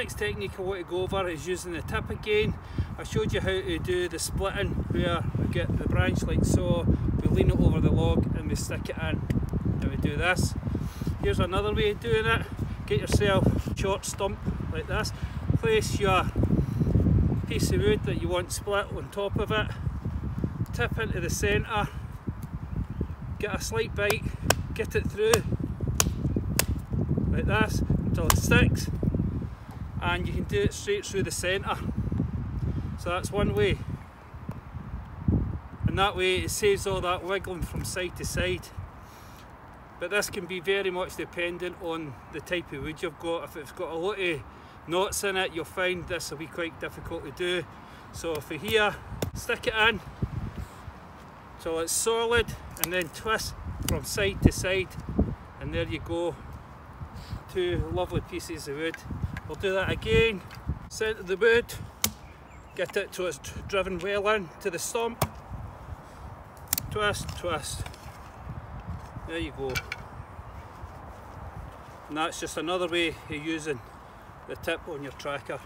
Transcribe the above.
next technique I want to go over is using the tip again. I showed you how to do the splitting where we get the branch like so, we lean it over the log and we stick it in and we do this. Here's another way of doing it. Get yourself short stump like this. Place your piece of wood that you want split on top of it. Tip into the centre. Get a slight bite. Get it through like this until it sticks and you can do it straight through the centre. So that's one way. And that way it saves all that wiggling from side to side. But this can be very much dependent on the type of wood you've got. If it's got a lot of knots in it you'll find this will be quite difficult to do. So for here stick it in till it's solid and then twist from side to side. And there you go. Two lovely pieces of wood. We'll do that again, centre the wood, get it to it's driven well in to the stump, twist, twist, there you go. And that's just another way of using the tip on your tracker.